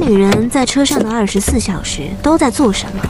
女人在车上的二十四小时都在做什么？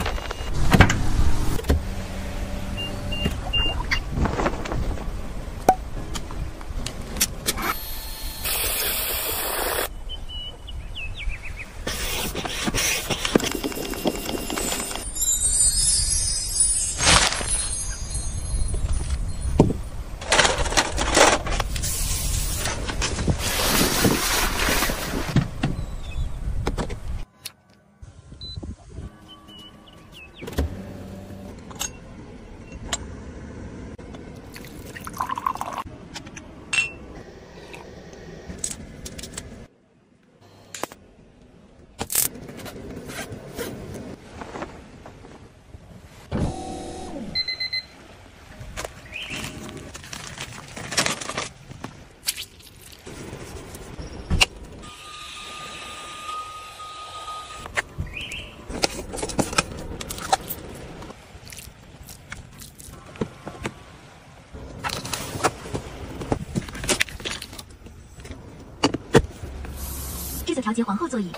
就调节皇后座椅。